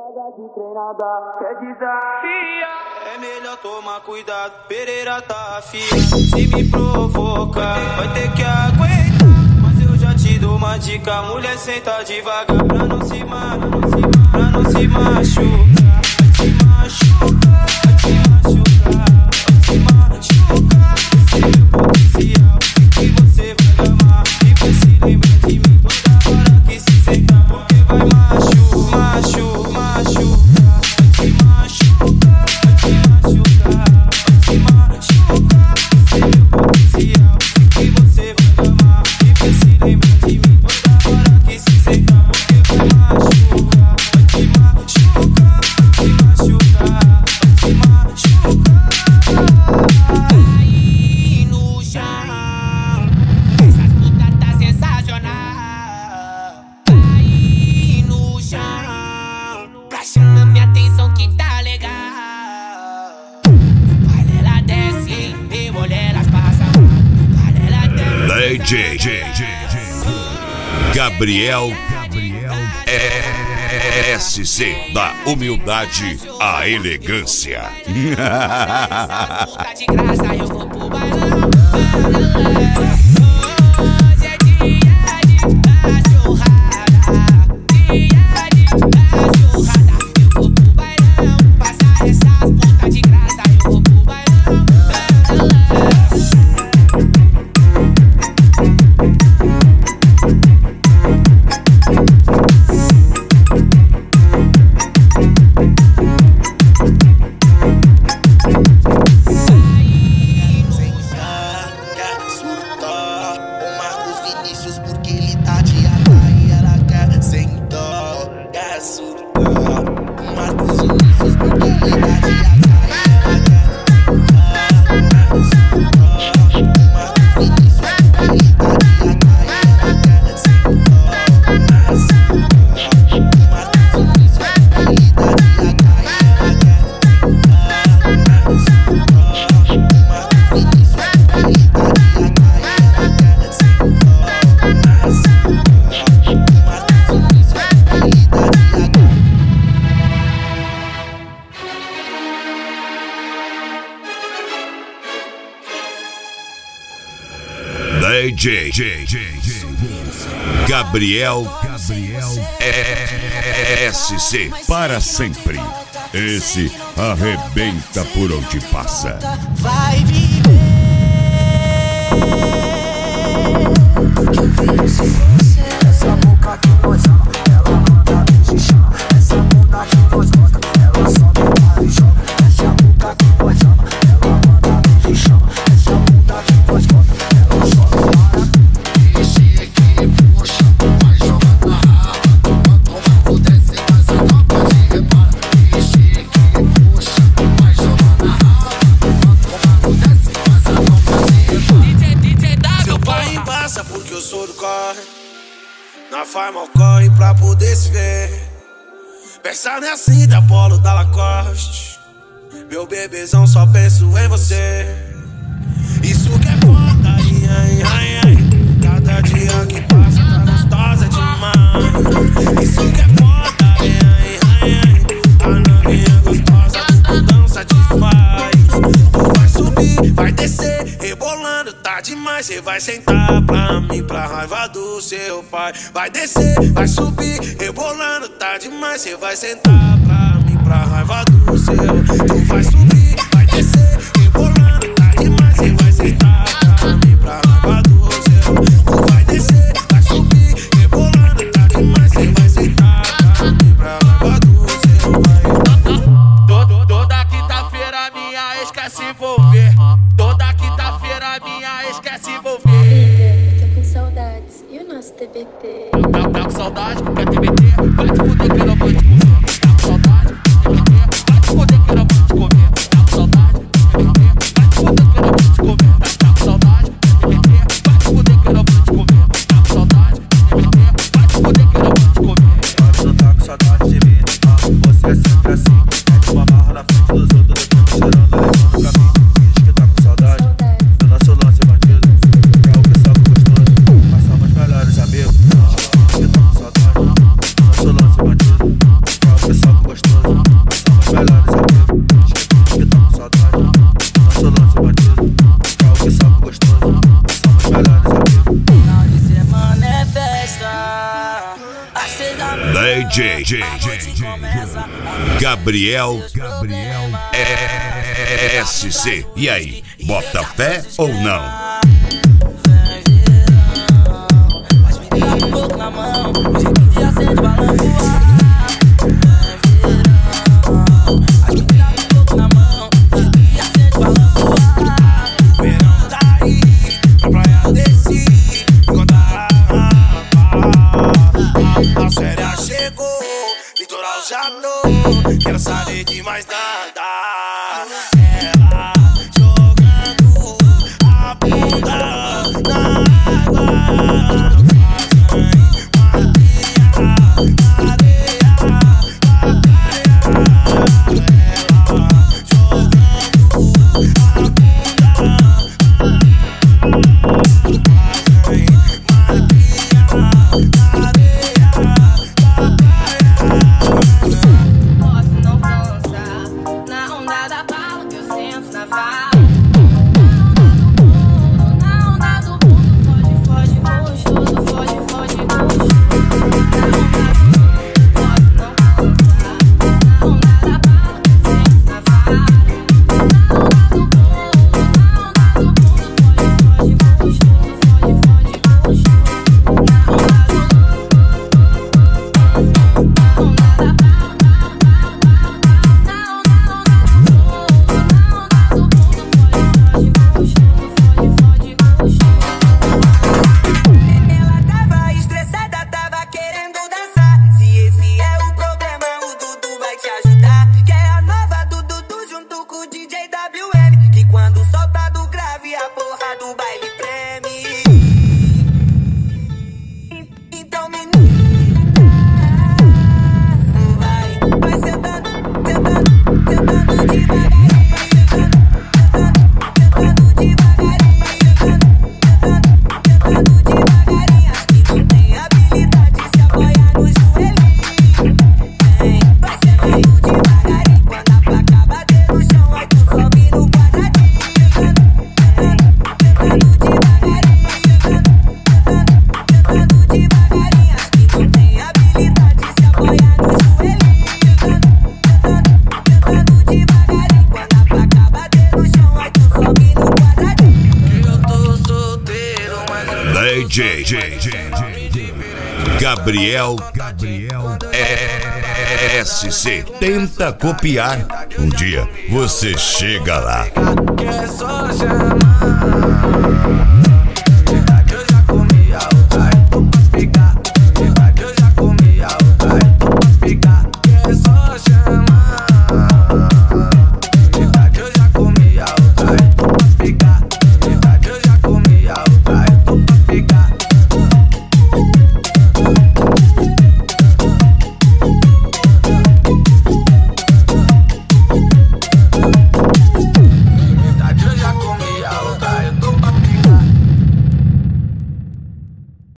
Molecada de treinada quer desafia. É melhor tomar cuidado, Pereira tá afia. Se me provocar, vai ter que aguentar. Mas eu já te dou uma dica, mulher senta devagar. Pra não se, pra não se, pra não se machucar. DJ Gabriel SC da humildade à elegância. DJ, DJ, DJ Gabriel, Gabriel SC para sempre. Esse arrebenta por onde passa. Vai viver. pensar nessa assim, da polo da Lacoste. Meu bebezão, só penso em você. Isso que é foda, ai, ai, ai. Cada dia que passa tá gostosa demais. Isso que é foda. Você cê vai sentar pra mim, pra raiva do seu pai. Vai descer, vai subir, rebolando, tá demais. Cê vai sentar pra mim, pra raiva do seu. Tu vai subir, vai descer, rebolando, tá demais. Cê vai sentar pra mim, pra raiva do seu. Tu vai descer, vai subir, rebolando, tá demais. Cê vai sentar pra mim, pra raiva do seu. Vai. Toda, toda quinta-feira minha ex quer se envolver. Toda minha esquece envolver. Amiga, tô com saudades. E o nosso TBT? Tá, tá com saudade, porque é TBT. Vai te fuder que eu não vou te DJ, DJ, DJ Gabriel Gabriel SC. E aí, bota fé ou não? superstar DJ, Gabriel, Gabriel SC. Tenta copiar. Um dia você chega lá. Quer só chamar.